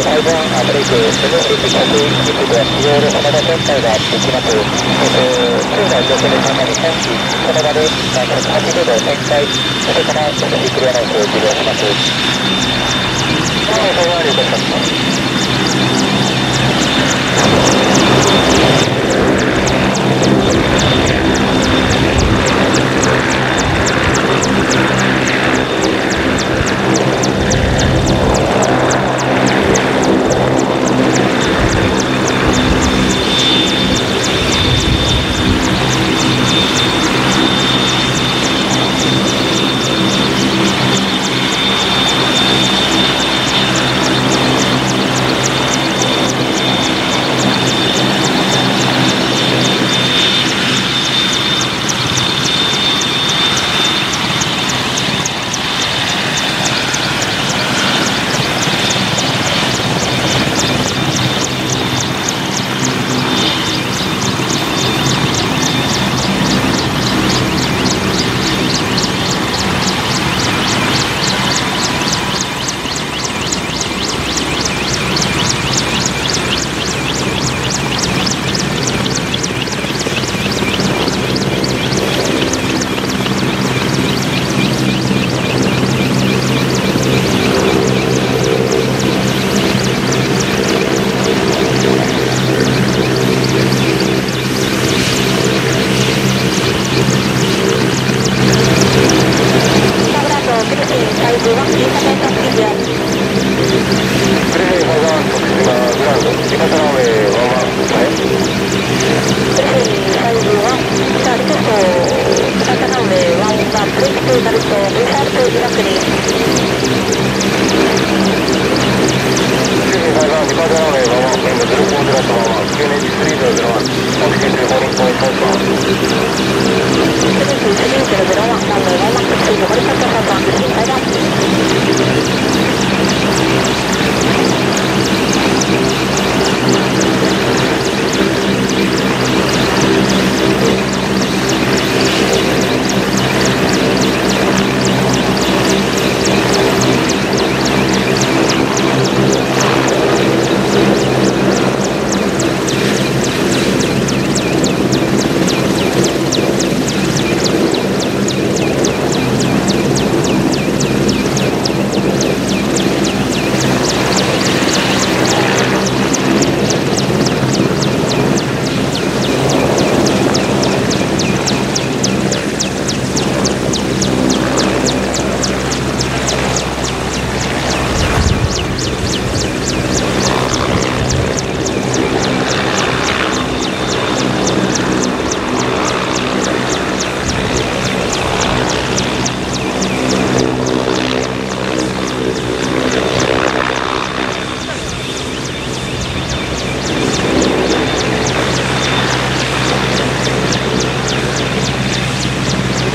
ブアブレイク MH 着陸軸で使用の浜田船体ができます。えー、周囲の状況で考えに対し、その場で180度旋回、それから少しクリアナイスを受領しま。します。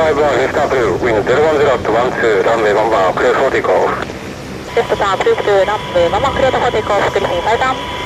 5 1 lift up blue, wind 010 to 12, runway 1 bar, clear for takeoff. Lift up blue to runway 1 bar, clear for takeoff, Griffin 5 down.